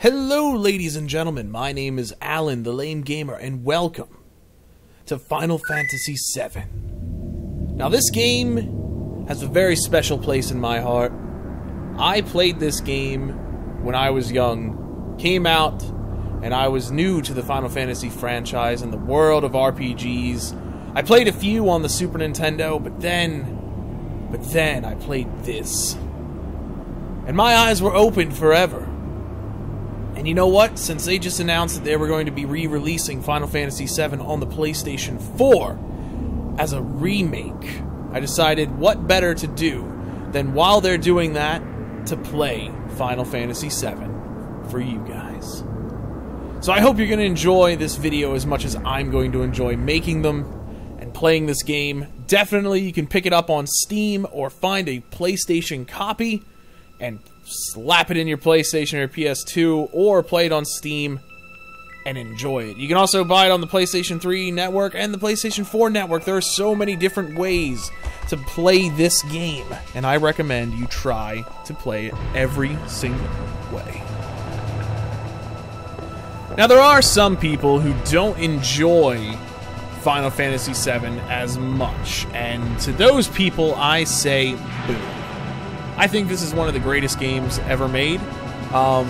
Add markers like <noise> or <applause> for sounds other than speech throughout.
Hello, ladies and gentlemen. My name is Allen, the Lame Gamer, and welcome to Final Fantasy VII. Now, this game has a very special place in my heart. I played this game when I was young, came out, and I was new to the Final Fantasy franchise and the world of RPGs. I played a few on the Super Nintendo, but then, but then I played this. And my eyes were opened forever. And you know what? Since they just announced that they were going to be re-releasing Final Fantasy VII on the PlayStation 4 as a remake, I decided what better to do than while they're doing that to play Final Fantasy VII for you guys. So I hope you're going to enjoy this video as much as I'm going to enjoy making them and playing this game. Definitely you can pick it up on Steam or find a PlayStation copy and slap it in your PlayStation or PS2 or play it on Steam and enjoy it. You can also buy it on the PlayStation 3 network and the PlayStation 4 network. There are so many different ways to play this game, and I recommend you try to play it every single way. Now, there are some people who don't enjoy Final Fantasy VII as much, and to those people, I say boo. I think this is one of the greatest games ever made. Um,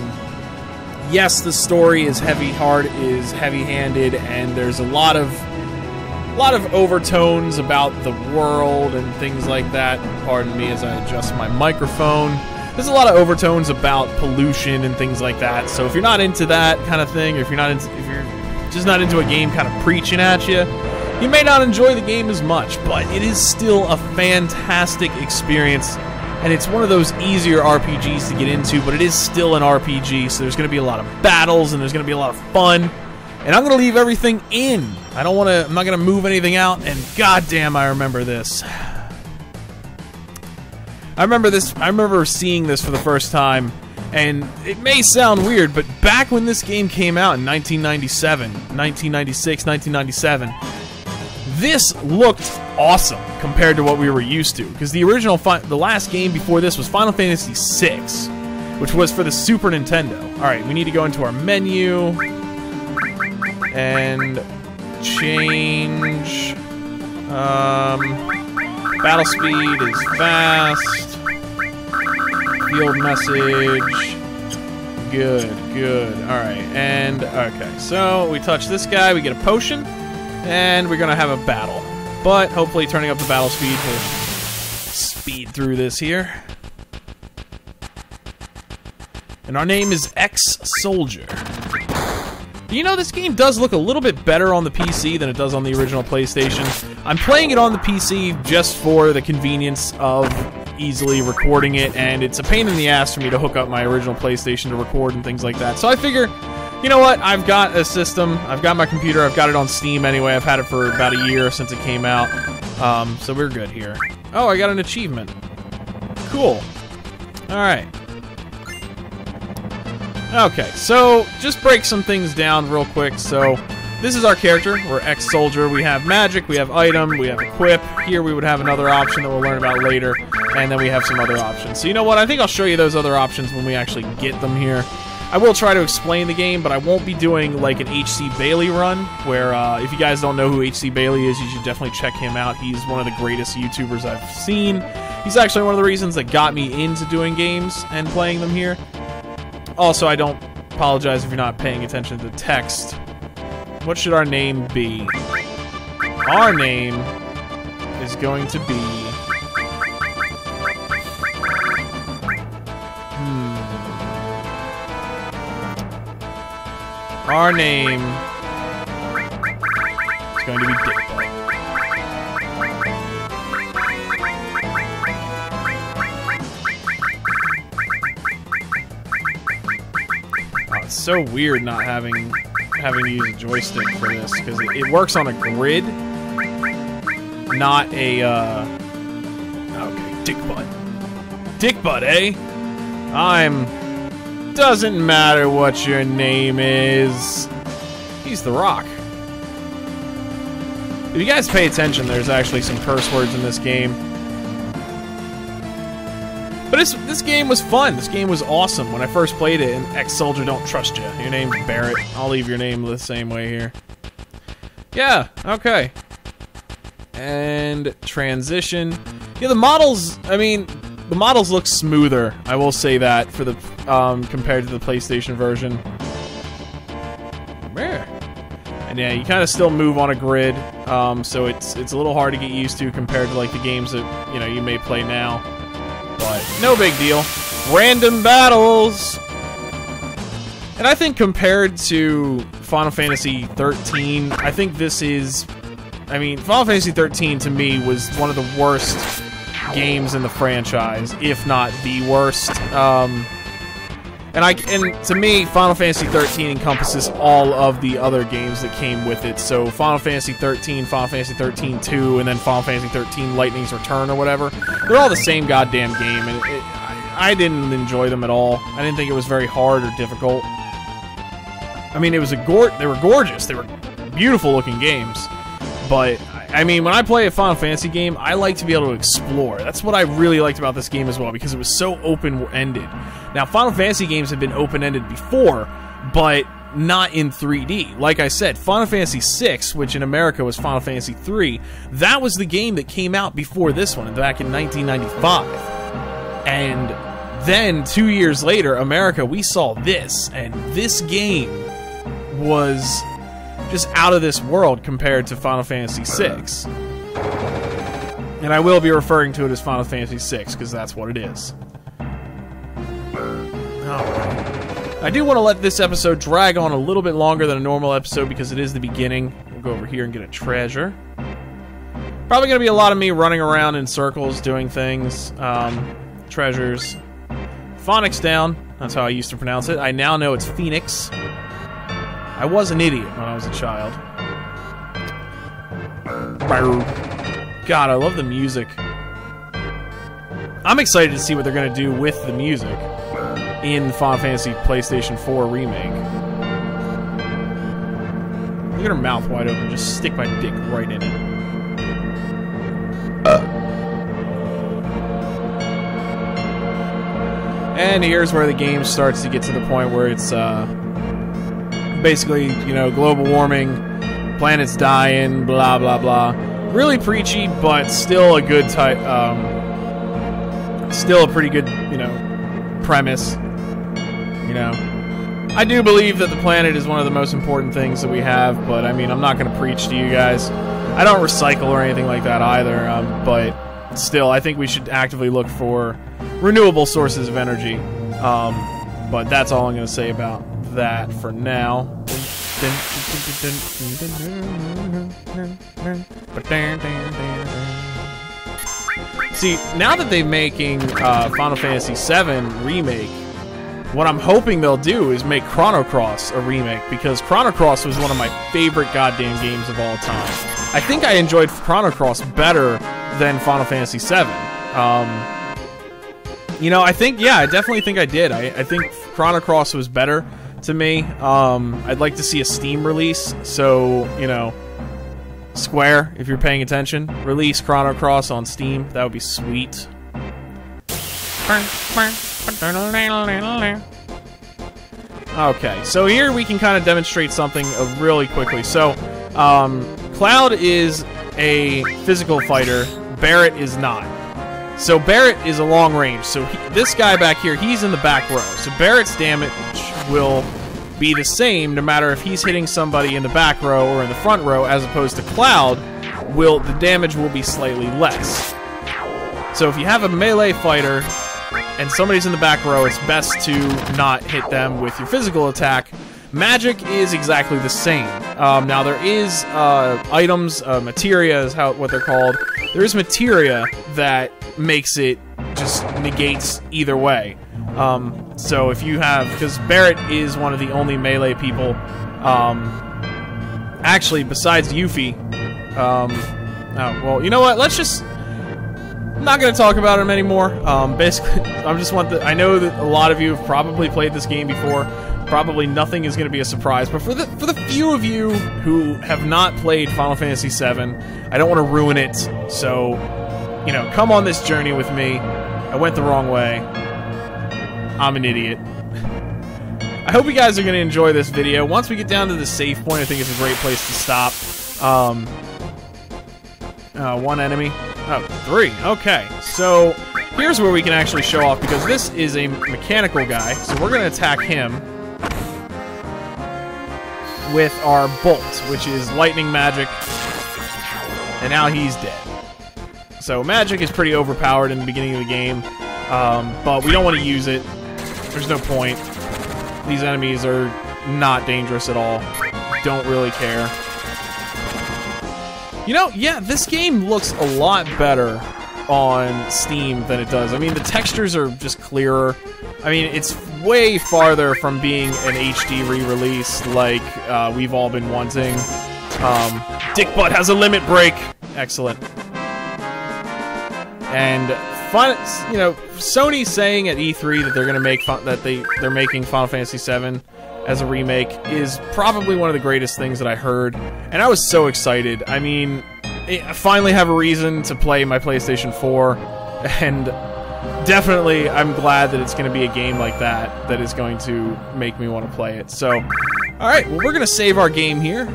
yes, the story is heavy heart, is heavy-handed, and there's a lot of a lot of overtones about the world and things like that. Pardon me as I adjust my microphone. There's a lot of overtones about pollution and things like that. So if you're not into that kind of thing, or if you're not into, if you're just not into a game kind of preaching at you, you may not enjoy the game as much, but it is still a fantastic experience and it's one of those easier RPGs to get into, but it is still an RPG, so there's going to be a lot of battles and there's going to be a lot of fun. And I'm going to leave everything in. I don't want to I'm not going to move anything out and goddamn I remember this. I remember this I remember seeing this for the first time and it may sound weird, but back when this game came out in 1997, 1996, 1997, this looked awesome compared to what we were used to. Because the original, the last game before this was Final Fantasy VI, which was for the Super Nintendo. All right, we need to go into our menu and change. Um, battle speed is fast. Field message. Good, good. All right, and okay. So we touch this guy, we get a potion, and we're gonna have a battle. But hopefully, turning up the battle speed will speed through this here. And our name is X Soldier. You know, this game does look a little bit better on the PC than it does on the original PlayStation. I'm playing it on the PC just for the convenience of easily recording it, and it's a pain in the ass for me to hook up my original PlayStation to record and things like that. So I figure, you know what? I've got a system. I've got my computer. I've got it on Steam anyway. I've had it for about a year since it came out. Um, so we're good here. Oh, I got an achievement. Cool. All right. Okay, so just break some things down real quick. So this is our character. We're ex-soldier. We have magic, we have item, we have equip. Here we would have another option that we'll learn about later. And then we have some other options. So you know what? I think I'll show you those other options when we actually get them here. I will try to explain the game, but I won't be doing like an HCBailly run, where uh, if you guys don't know who HCBailly is, you should definitely check him out. He's one of the greatest YouTubers I've seen. He's actually one of the reasons that got me into doing games and playing them here. Also, I don't apologize if you're not paying attention to the text. What should our name be? Our name is going to be... Our name is going to be Dickbutt. Oh, it's so weird not having having to use a joystick for this because it, it, works on a grid, not a. Uh... Okay. Dick butt, eh? I'm. Doesn't matter what your name is. He's the Rock. If you guys pay attention, there's actually some curse words in this game. But this this game was fun. This game was awesome when I first played it. And ex-soldier, don't trust you. Your name's Barret. I'll leave your name the same way here. Yeah. Okay. And transition. Yeah, the models. I mean, the models look smoother. I will say that for the um, compared to the PlayStation version. And yeah, you kind of still move on a grid, um, so it's it's a little hard to get used to compared to like the games that you know you may play now. But no big deal. Random battles. And I think compared to Final Fantasy 13, I think this is I mean, Final Fantasy 13 to me was one of the worst games in the franchise, if not the worst. Um, and I and to me, Final Fantasy 13 encompasses all of the other games that came with it. So Final Fantasy 13, Final Fantasy 13 2, and then Final Fantasy 13 Lightning's Return or whatever. They're all the same goddamn game, and it, I, I didn't enjoy them at all. I didn't think it was very hard or difficult. I mean, it was a gor- they were gorgeous. They were beautiful looking games. But I mean, when I play a Final Fantasy game, I like to be able to explore. That's what I really liked about this game as well, because it was so open-ended. Now, Final Fantasy games have been open-ended before, but not in 3D. Like I said, Final Fantasy VI, which in America was Final Fantasy III, that was the game that came out before this one, back in 1995. And then, two years later, America, we saw this, and this game was just out of this world compared to Final Fantasy VI. And I will be referring to it as Final Fantasy VI because that's what it is. I do want to let this episode drag on a little bit longer than a normal episode because it is the beginning. We'll go over here and get a treasure. Probably going to be a lot of me running around in circles doing things. Um, treasures. Phonics down. That's how I used to pronounce it. I now know it's Phoenix. I was an idiot when I was a child. God, I love the music. I'm excited to see what they're going to do with the music in Final Fantasy PlayStation 4 Remake. Look at her mouth wide open. Just stick my dick right in it. Uh. And here's where the game starts to get to the point where it's, uh, basically, you know, global warming, planets dying, blah blah blah. Really preachy, but still a good type. Um, still a pretty good, you know, premise. You know, I do believe that the planet is one of the most important things that we have, but I mean, I'm not going to preach to you guys. I don't recycle or anything like that either, um, but still, I think we should actively look for renewable sources of energy. Um, but that's all I'm going to say about that for now. See, now that they're making uh, Final Fantasy VII Remake, what I'm hoping they'll do is make Chrono Cross a remake, because Chrono Cross was one of my favorite goddamn games of all time. I think I enjoyed Chrono Cross better than Final Fantasy VII. Um, you know, I think, yeah, I definitely think I did. I, I think Chrono Cross was better to me. Um, I'd like to see a Steam release, so, you know, Square, if you're paying attention, release Chrono Cross on Steam. That would be sweet. Okay, so here we can kind of demonstrate something uh, really quickly. So, um, Cloud is a physical fighter, Barret is not. So Barret is a long range. So he, this guy back here, he's in the back row. So Barret's damage will be the same no matter if he's hitting somebody in the back row or in the front row as opposed to Cloud, will the damage will be slightly less. So if you have a melee fighter and somebody's in the back row, it's best to not hit them with your physical attack. Magic is exactly the same. Um, now there is uh, items, uh, materia is how what they're called. There is materia that makes it just negates either way. Um, so if you have, because Barret is one of the only melee people, um, actually besides Yuffie. Um, oh, well, you know what? Let's just. I'm not going to talk about him anymore. Um, basically, <laughs> I just want the. I know that a lot of you have probably played this game before. Probably nothing is going to be a surprise, but for the for the few of you who have not played Final Fantasy VII, I don't want to ruin it. So, you know, come on this journey with me I went the wrong way. I'm an idiot. I hope you guys are going to enjoy this video. Once we get down to the safe point, I think it's a great place to stop. Um, uh, one enemy. Oh, three. Okay, so here's where we can actually show off, because this is a mechanical guy, so we're going to attack him with our bolt, which is lightning magic, and now he's dead. So magic is pretty overpowered in the beginning of the game, um, but we don't want to use it. There's no point. These enemies are not dangerous at all. Don't really care. You know, yeah, this game looks a lot better on Steam than it does. I mean, the textures are just clearer. I mean, it's way farther from being an HD re-release like uh, we've all been wanting. Um, Dick Butt has a limit break. Excellent. And fun, you know, Sony saying at E3 that they're going to make that they they're making Final Fantasy VII as a remake is probably one of the greatest things that I heard, and I was so excited. I mean, I finally have a reason to play my PlayStation 4, <laughs> and definitely I'm glad that it's going to be a game like that that is going to make me want to play it. So, all right, well we're going to save our game here.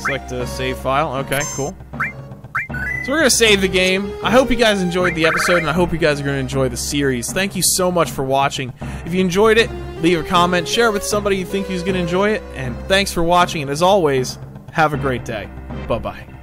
Select a save file. Okay, cool. So we're going to save the game. I hope you guys enjoyed the episode, and I hope you guys are going to enjoy the series. Thank you so much for watching. If you enjoyed it, leave a comment, share it with somebody you think who's going to enjoy it, and thanks for watching, and as always, have a great day. Bye-bye.